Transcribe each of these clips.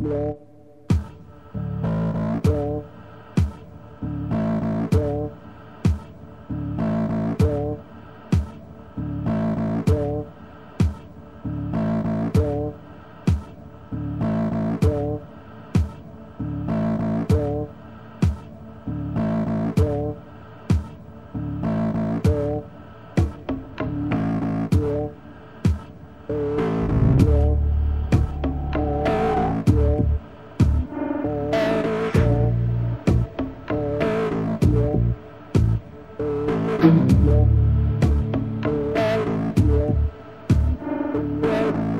Yeah. Where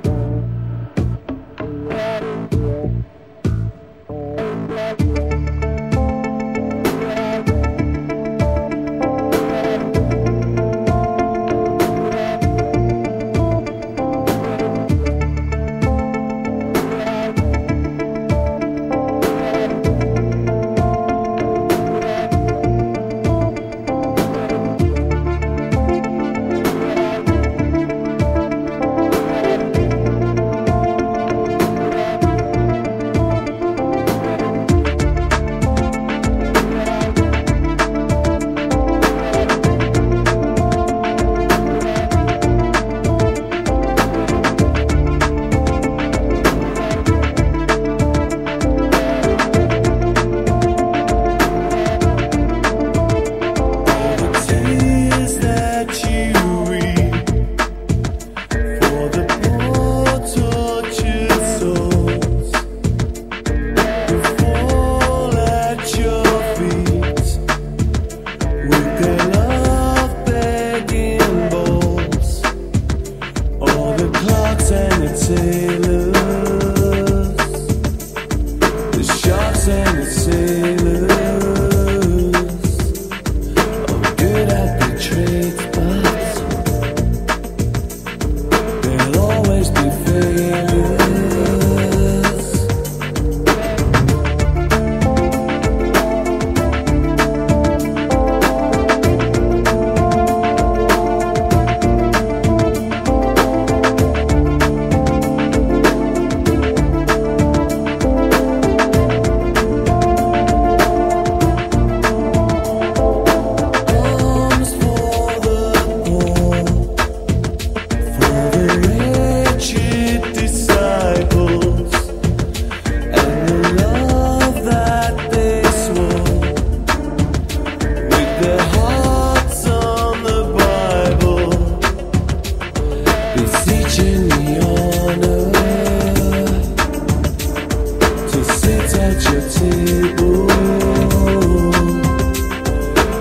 at your table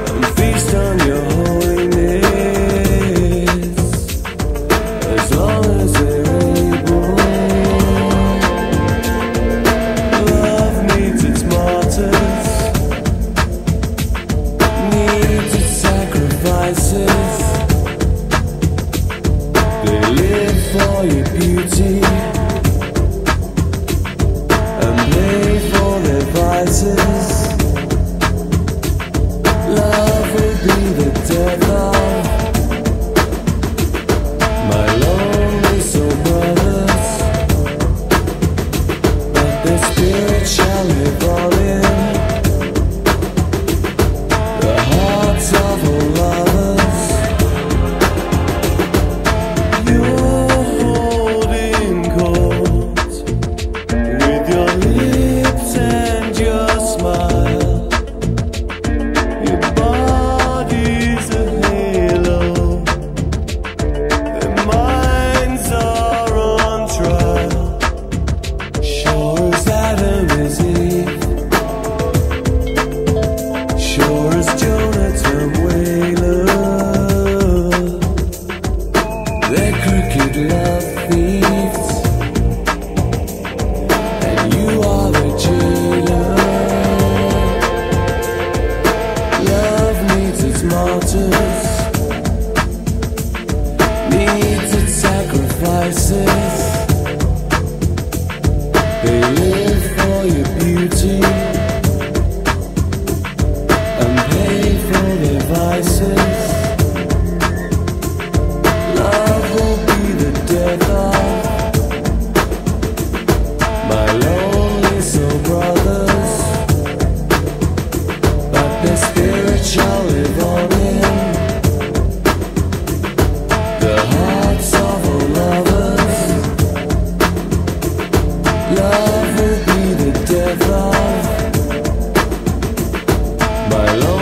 and feast on your holiness as long as they're able. Love needs its martyrs, needs its sacrifices. They live for your beauty. To. I